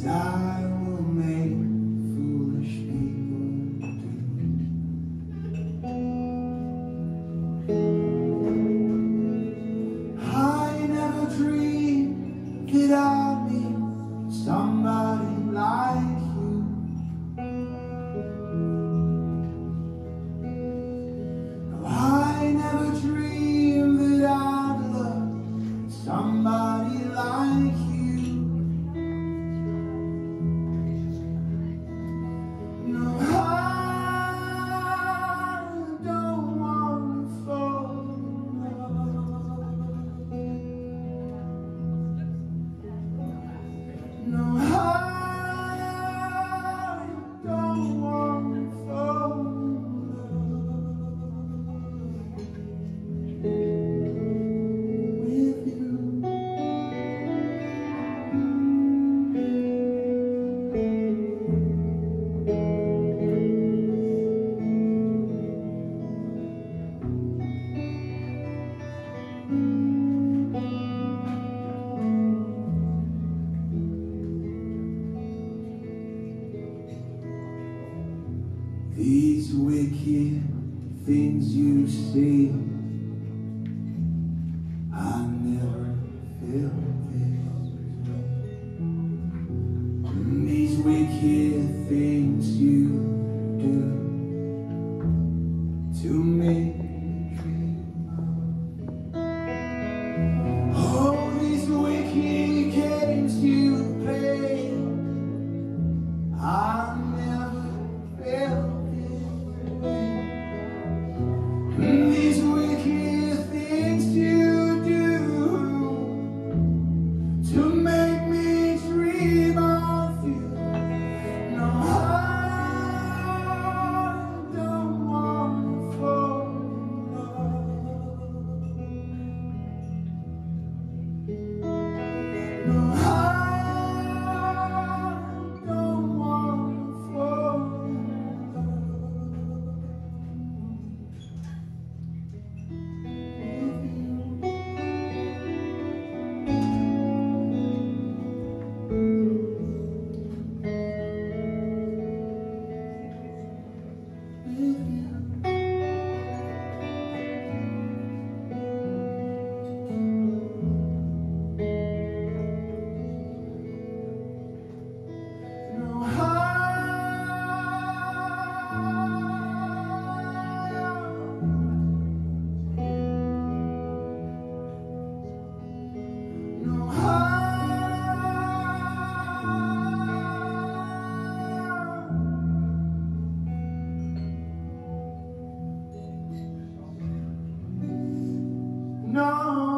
sky. Don't want These wicked things you see, I never felt this. These wicked things you do to me. Oh, these wicked games you play, I never. No.